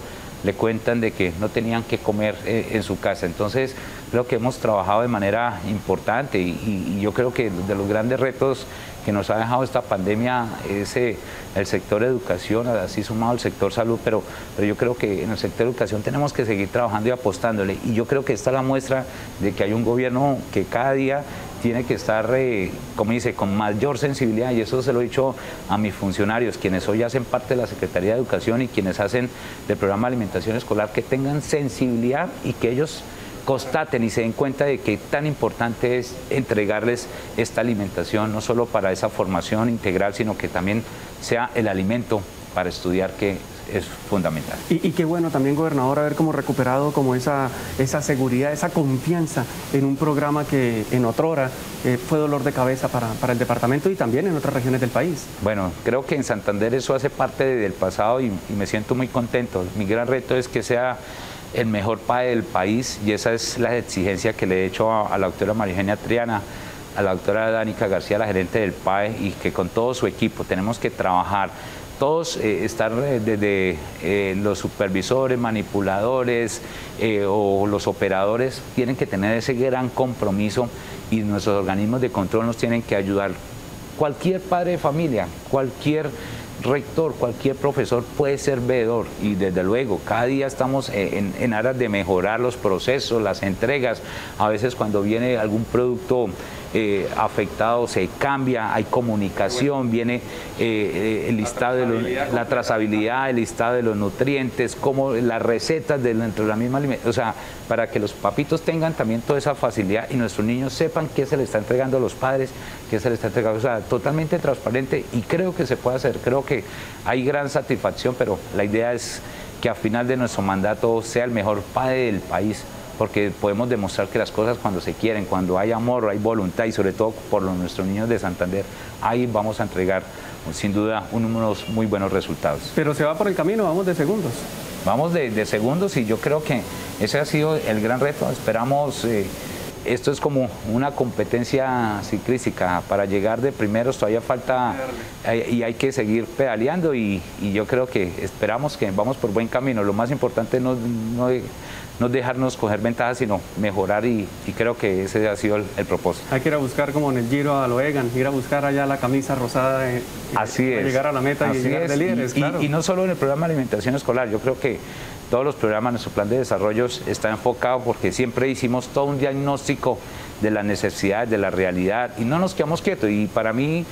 le cuentan de que no tenían que comer eh, en su casa. Entonces, creo que hemos trabajado de manera importante y, yo creo que de los grandes retos que nos ha dejado esta pandemia es eh, el sector educación, así sumado el sector salud, pero, pero yo creo que en el sector educación tenemos que seguir trabajando y apostándole. Y yo creo que esta es la muestra de que hay un gobierno que cada día tiene que estar, eh, como dice, con mayor sensibilidad, y eso se lo he dicho a mis funcionarios, quienes hoy hacen parte de la Secretaría de Educación y quienes hacen del programa de alimentación escolar, que tengan sensibilidad y que ellos constaten y se den cuenta de que tan importante es entregarles esta alimentación, no solo para esa formación integral, sino que también sea el alimento para estudiar que es fundamental.
Y, qué bueno también, gobernador, haber como recuperado como esa, esa seguridad, esa confianza en un programa que en otra hora eh, fue dolor de cabeza para, para, el departamento y también en otras regiones del país.
Bueno, creo que en Santander eso hace parte del pasado y, me siento muy contento. Mi gran reto es que sea el mejor PAE del país y esa es la exigencia que le he hecho a, la doctora María Triana a la doctora Danica García, la gerente del PAE, y que con todo su equipo tenemos que trabajar todos eh, estar eh, desde eh, los supervisores, manipuladores o los operadores tienen que tener ese gran compromiso y nuestros organismos de control nos tienen que ayudar. Cualquier padre de familia, cualquier rector, cualquier profesor puede ser veedor y desde luego cada día estamos en aras de mejorar los procesos, las entregas. A veces cuando viene algún producto eh, se cambia, hay comunicación, viene eh, eh, el listado de la trazabilidad, el listado de los nutrientes, como las recetas dentro de la misma alimentación, o sea, para que los papitos tengan también toda esa facilidad y nuestros niños sepan qué se le está entregando a los padres, qué se le está entregando, o sea, totalmente transparente y creo que se puede hacer, creo que hay gran satisfacción, pero la idea es que a final de nuestro mandato sea el mejor padre del país porque podemos demostrar que las cosas cuando se quieren, cuando hay amor, hay voluntad y sobre todo por los, nuestros niños de Santander, ahí vamos a entregar sin duda unos muy buenos resultados.
Pero se va por el camino, vamos de segundos.
Vamos de, segundos y yo creo que ese ha sido el gran reto. Esperamos... Eh, esto es como una competencia ciclística. Para llegar de primeros todavía falta y hay que seguir pedaleando y, yo creo que esperamos que vamos por buen camino. Lo más importante no, no, no dejarnos coger ventajas, sino mejorar y, creo que ese ha sido el, propósito.
Hay que ir a buscar como en el Giro a lo Egan, ir a buscar allá la camisa rosada de,
Así
llegar a la meta y llegar de líderes,
y, y no solo en el programa de alimentación escolar, yo creo que todos los programas, nuestro plan de desarrollo está enfocado porque siempre hicimos todo un diagnóstico de las necesidades, de la realidad y no nos quedamos quietos. Y para mí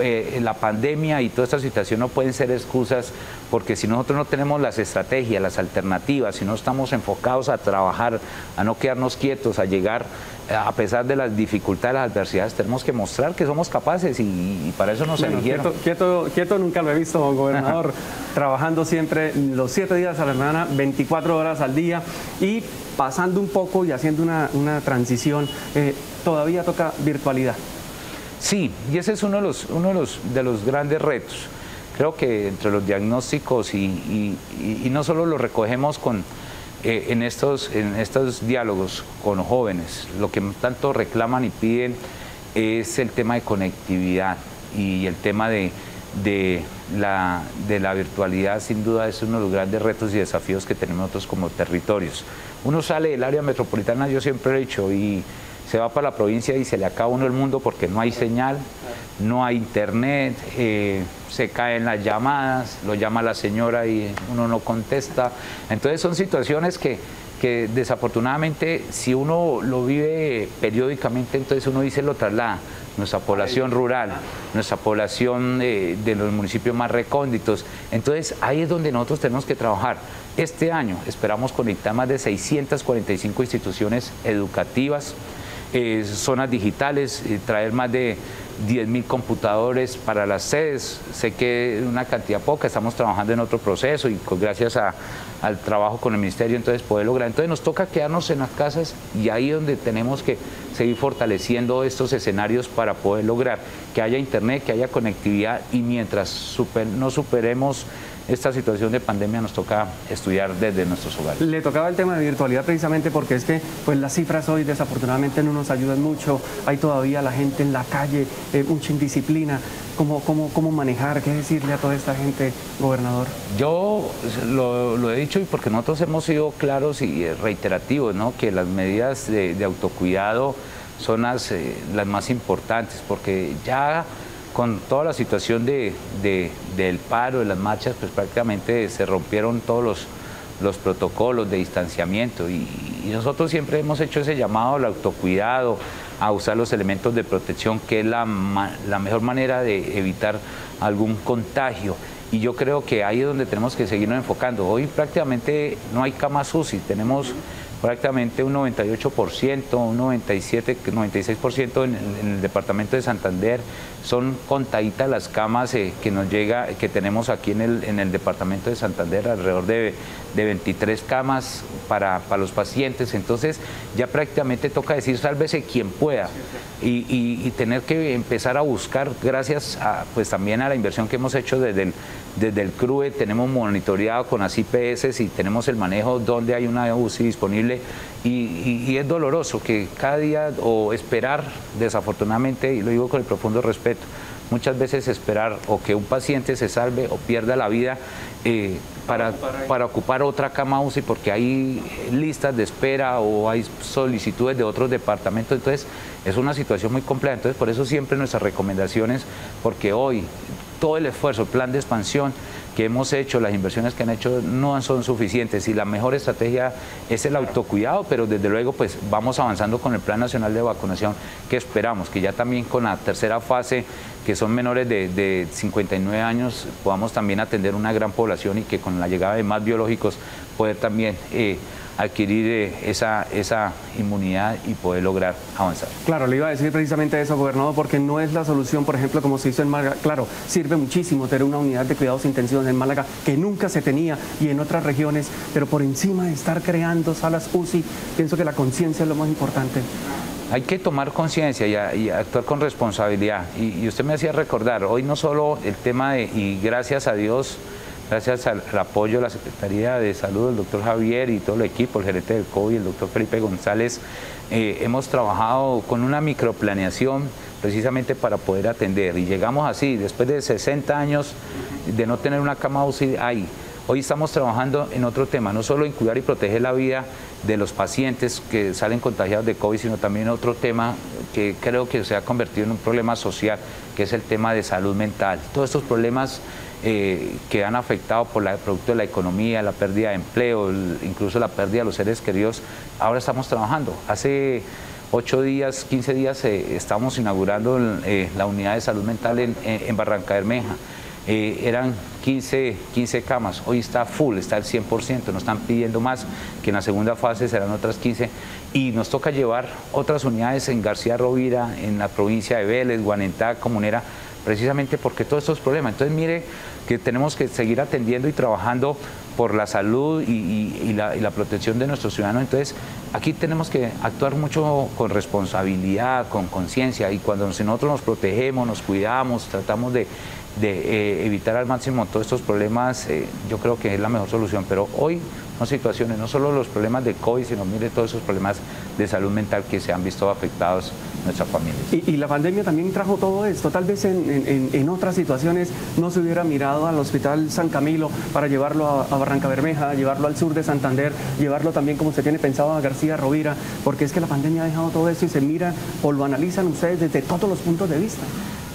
eh, la pandemia y toda esta situación no pueden ser excusas porque si nosotros no tenemos las estrategias, las alternativas, si no estamos enfocados a trabajar, a no quedarnos quietos, a llegar a pesar de las dificultades, las adversidades, tenemos que mostrar que somos capaces y, para eso nos bueno, eligieron.
Quieto, quieto, nunca lo he visto, gobernador, trabajando siempre los siete días a la semana, 24 horas al día y pasando un poco y haciendo una, transición, eh, todavía toca virtualidad.
Sí, y ese es uno de los, uno de los, de los grandes retos. Creo que entre los diagnósticos y, no solo lo recogemos con, eh, en, estos, en estos diálogos con jóvenes, lo que tanto reclaman y piden es el tema de conectividad y el tema de, de, la, de la virtualidad sin duda es uno de los grandes retos y desafíos que tenemos nosotros como territorios. Uno sale del área metropolitana, yo siempre he dicho, y se va para la provincia y se le acaba uno el mundo porque no hay señal, no hay internet, eh, se caen las llamadas, lo llama la señora y uno no contesta. Entonces son situaciones que, que desafortunadamente si uno lo vive periódicamente, entonces uno dice lo traslada. Nuestra población rural, nuestra población eh, de los municipios más recónditos. Entonces ahí es donde nosotros tenemos que trabajar. Este año esperamos conectar más de 645 instituciones educativas, eh, zonas digitales, traer más de 10.000 computadores para las sedes. Sé que es una cantidad poca, estamos trabajando en otro proceso y gracias al trabajo con el ministerio entonces poder lograr. Entonces nos toca quedarnos en las casas y ahí es donde tenemos que seguir fortaleciendo estos escenarios para poder lograr que haya internet, que haya conectividad y mientras no superemos esta situación de pandemia nos toca estudiar desde nuestros hogares.
Le tocaba el tema de virtualidad precisamente porque es que pues las cifras hoy desafortunadamente no nos ayudan mucho, hay todavía la gente en la calle, eh, mucha indisciplina. ¿Cómo, cómo, cómo manejar? ¿Qué decirle a toda esta gente, gobernador?
Yo lo, he dicho y porque nosotros hemos sido claros y reiterativos, ¿no? que las medidas de, autocuidado son las, eh, las más importantes, porque ya con toda la situación de, del paro, de las marchas, pues prácticamente se rompieron todos los, los protocolos de distanciamiento y, nosotros siempre hemos hecho ese llamado al autocuidado, a usar los elementos de protección, que es la, la mejor manera de evitar algún contagio. Y yo creo que ahí es donde tenemos que seguirnos enfocando. Hoy prácticamente no hay camas UCI, tenemos prácticamente un 98%, un 97, 96% en, en, el departamento de Santander. Son contaditas las camas eh, que nos llega, que tenemos aquí en el, en el departamento de Santander, alrededor de, de 23 camas para, para, los pacientes. Entonces ya prácticamente toca decir, sálvese quien pueda. Y, tener que empezar a buscar, gracias a, pues también a la inversión que hemos hecho desde el, desde el CRUE, tenemos monitoreado con las IPS y tenemos el manejo donde hay una UCI disponible. Y, es doloroso que cada día o esperar, desafortunadamente, y lo digo con el profundo respeto, muchas veces esperar o que un paciente se salve o pierda la vida eh, para, para, ocupar otra cama UCI porque hay listas de espera o hay solicitudes de otros departamentos, entonces es una situación muy compleja, entonces por eso siempre nuestras recomendaciones, porque hoy todo el esfuerzo, el plan de expansión, que hemos hecho, las inversiones que han hecho no son suficientes y la mejor estrategia es el autocuidado, pero desde luego pues vamos avanzando con el Plan Nacional de Vacunación que esperamos que ya también con la tercera fase que son menores de, 59 años podamos también atender una gran población y que con la llegada de más biológicos poder también eh, adquirir eh, esa, esa inmunidad y poder lograr avanzar.
Claro, le iba a decir precisamente eso, gobernador, porque no es la solución, por ejemplo, como se hizo en Málaga. Claro, sirve muchísimo tener una unidad de cuidados intensivos en Málaga que nunca se tenía y en otras regiones, pero por encima de estar creando salas UCI, pienso que la conciencia es lo más importante.
Hay que tomar conciencia y, actuar con responsabilidad. Y, y usted me hacía recordar, hoy no solo el tema de, y gracias a Dios, gracias al, apoyo de la Secretaría de Salud, del doctor Javier y todo el equipo, el gerente del COVID, el doctor Felipe González, eh, hemos trabajado con una microplaneación precisamente para poder atender. Y llegamos así, después de 60 años de no tener una cama UCI ahí. Hoy estamos trabajando en otro tema, no solo en cuidar y proteger la vida de los pacientes que salen contagiados de COVID, sino también otro tema que creo que se ha convertido en un problema social, que es el tema de salud mental. Todos estos problemas eh, que han afectado por el producto de la economía, la pérdida de empleo, incluso la pérdida de los seres queridos, ahora estamos trabajando. Hace ocho días, 15 días eh, estamos inaugurando eh, la unidad de salud mental en, Barranca Bermeja. eran 15, 15 camas, hoy está full, está al 100%, nos están pidiendo más, que en la segunda fase serán otras 15 y nos toca llevar otras unidades en García Rovira, en la provincia de Vélez, Guanentá, Comunera, precisamente porque todos estos problemas. Entonces mire que tenemos que seguir atendiendo y trabajando por la salud y, la, protección de nuestros ciudadanos. Entonces, aquí tenemos que actuar mucho con responsabilidad, con conciencia, y cuando nosotros nos protegemos, nos cuidamos, tratamos de, eh, evitar al máximo todos estos problemas, eh, yo creo que es la mejor solución. Pero hoy son situaciones, no solo los problemas de COVID, sino mire todos esos problemas de salud mental que se han visto afectados nuestra familia.
Y, la pandemia también trajo todo esto. Tal vez en, otras situaciones no se hubiera mirado al Hospital San Camilo para llevarlo a, Barranca Bermeja, llevarlo al sur de Santander, llevarlo también como se tiene pensado a García Rovira, porque es que la pandemia ha dejado todo esto y se mira o lo analizan ustedes desde todos los puntos de vista.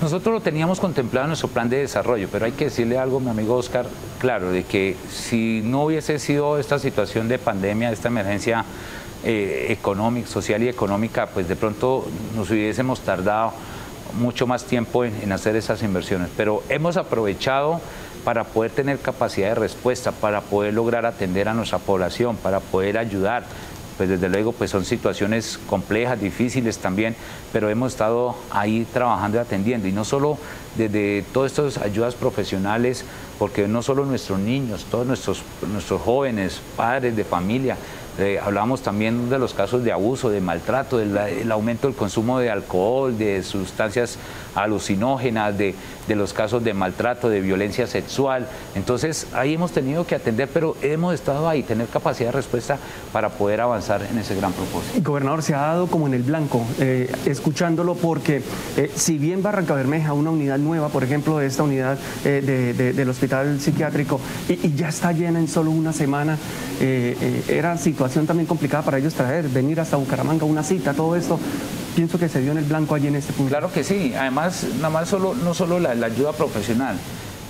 Nosotros lo teníamos contemplado en nuestro plan de desarrollo, pero hay que decirle algo, mi amigo Oscar, claro, de que si no hubiese sido esta situación de pandemia, esta emergencia eh, económica, social y económica, pues de pronto nos hubiésemos tardado mucho más tiempo en, hacer esas inversiones. Pero hemos aprovechado para poder tener capacidad de respuesta, para poder lograr atender a nuestra población, para poder ayudar. Pues desde luego pues son situaciones complejas, difíciles también, pero hemos estado ahí trabajando y atendiendo. Y no solo desde todas estas ayudas profesionales, porque no solo nuestros niños, todos nuestros, nuestros jóvenes, padres de familia, eh, hablamos también de los casos de abuso, de maltrato, del aumento del consumo de alcohol, de sustancias alucinógenas, de, los casos de maltrato, de violencia sexual. Entonces ahí hemos tenido que atender, pero hemos estado ahí, tener capacidad de respuesta para poder avanzar en ese gran propósito.
El gobernador se ha dado como en el blanco, eh, escuchándolo, porque eh, si bien Barranca Bermeja, una unidad nueva, por ejemplo, de esta unidad del hospital psiquiátrico, y, ya está llena en solo una semana, era situación también complicada para ellos traer, venir hasta Bucaramanga, una cita, todo esto. Pienso que se dio en el blanco allí en este punto.
Claro que sí, además, nada más solo, no solo la, ayuda profesional,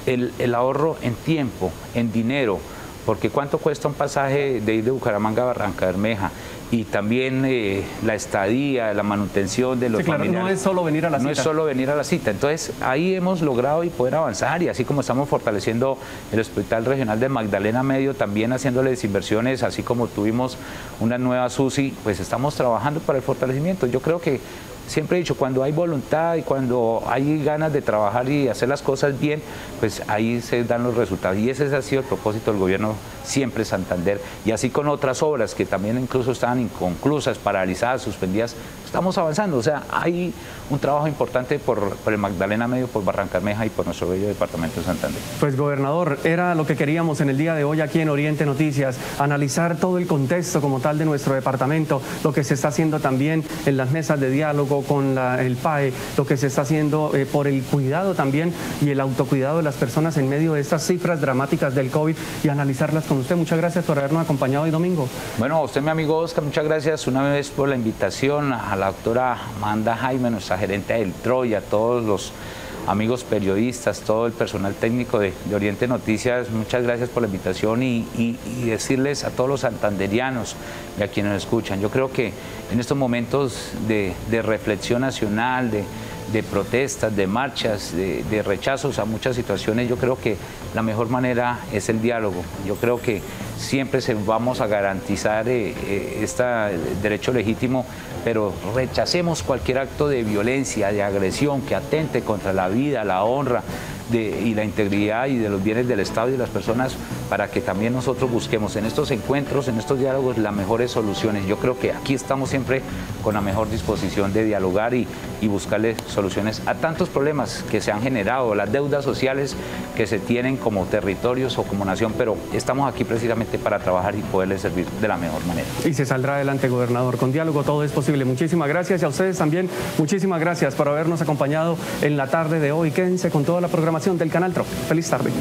el, el ahorro en tiempo, en dinero, porque cuánto cuesta un pasaje de ir de Bucaramanga a Barranca Bermeja y también eh, la estadía, la manutención de los
sí, claro, No es solo venir a la
cita. No es solo venir a la cita. Entonces ahí hemos logrado y poder avanzar y así como estamos fortaleciendo el Hospital Regional de Magdalena Medio, también haciéndoles inversiones, así como tuvimos una nueva SUSI, pues estamos trabajando para el fortalecimiento. Yo creo que siempre he dicho, cuando hay voluntad y cuando hay ganas de trabajar y hacer las cosas bien, pues ahí se dan los resultados. Y ese ha sido el propósito del gobierno siempre Santander. Y así con otras obras que también incluso estaban inconclusas, paralizadas, suspendidas, estamos avanzando. O sea, hay un trabajo importante por, el Magdalena Medio, por Barrancarmeja y por nuestro bello departamento de Santander.
Pues gobernador, era lo que queríamos en el día de hoy aquí en Oriente Noticias, analizar todo el contexto como tal de nuestro departamento, lo que se está haciendo también en las mesas de diálogo con el PAE, lo que se está haciendo eh, por el cuidado también y el autocuidado de las personas en medio de estas cifras dramáticas del COVID y analizarlas con usted. Muchas gracias por habernos acompañado hoy domingo.
Bueno, a usted mi amigo Oscar, muchas gracias una vez por la invitación, a la doctora Amanda Jaime, nuestra gerente del Troya, a todos los amigos periodistas, todo el personal técnico de, Oriente Noticias, muchas gracias por la invitación y, decirles a todos los santanderianos y a quienes nos escuchan, yo creo que en estos momentos de, reflexión nacional, de, protestas, de marchas, de, rechazos a muchas situaciones, yo creo que la mejor manera es el diálogo. Yo creo que siempre se vamos a garantizar este derecho legítimo pero rechacemos cualquier acto de violencia, de agresión que atente contra la vida, la honra y la integridad y de los bienes del Estado y de las personas para que también nosotros busquemos en estos encuentros, en estos diálogos, las mejores soluciones. Yo creo que aquí estamos siempre con la mejor disposición de dialogar y, buscarle soluciones a tantos problemas que se han generado, las deudas sociales que se tienen como territorios o como nación, pero estamos aquí precisamente para trabajar y poderles servir de la mejor manera.
Y se saldrá adelante, gobernador. Con diálogo todo es posible. Muchísimas gracias y a ustedes también muchísimas gracias por habernos acompañado en la tarde de hoy. Quédense con toda la programación del Canal TRO. Feliz tarde.